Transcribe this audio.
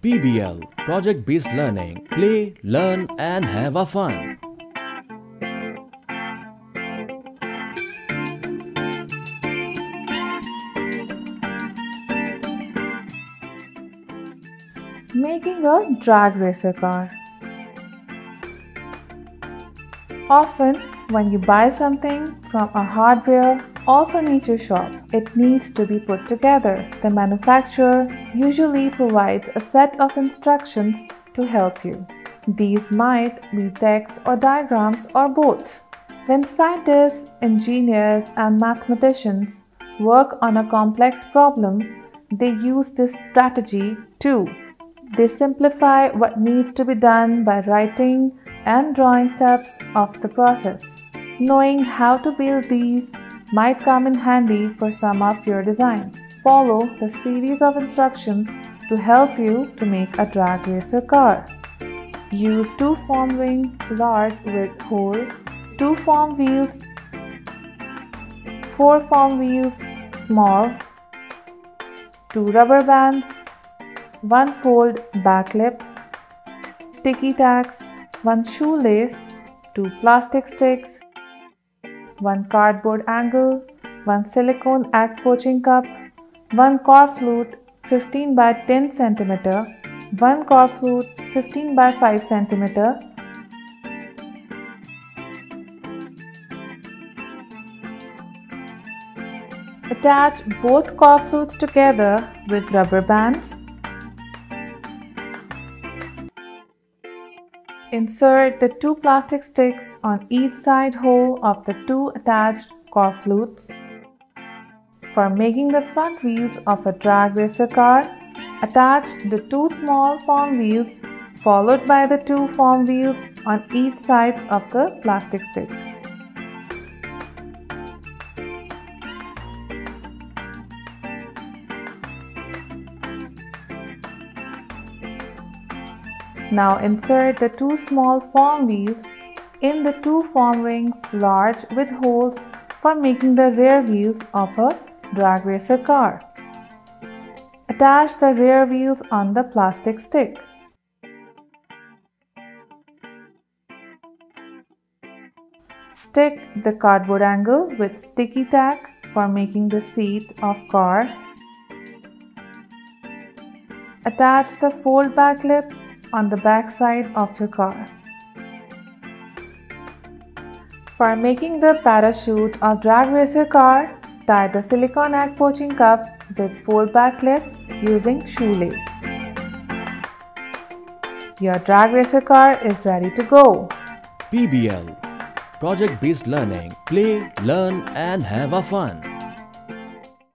PBL Project Based Learning Play, Learn and Have a Fun. Making a drag racer car. Often, when you buy something from a hardware or furniture shop, it needs to be put together. The manufacturer usually provides a set of instructions to help you. These might be text or diagrams or both. When scientists, engineers, and mathematicians work on a complex problem, they use this strategy too. They simplify what needs to be done by writing and drawing steps of the process. Knowing how to build these might come in handy for some of your designs. Follow the series of instructions to help you to make a drag racer car. Use two foam rings large with hole, two foam wheels, four foam wheels small, two rubber bands, one fold back clip, sticky tacks, one shoelace, two plastic sticks, one cardboard angle, one silicone egg poaching cup, one Corflute 15 by 10 cm, one Corflute 15 by 5 cm, Attach both Corflutes together with rubber bands. Insert the two plastic sticks on each side hole of the two attached Corflutes. For making the front wheels of a drag racer car, attach the two small foam wheels followed by the two foam wheels on each side of the plastic stick. Now insert the two small foam wheels in the two foam rings large with holes for making the rear wheels of a drag racer car. Attach the rear wheels on the plastic stick. Stick the cardboard angle with sticky tack for making the seat of car. Attach the fold back clip on the back side of your car. For making the parachute of drag racer car, tie the silicone egg poaching cup with fold back clip using shoelace. Your drag racer car is ready to go. PBL Project Based Learning Play, Learn and Have a Fun.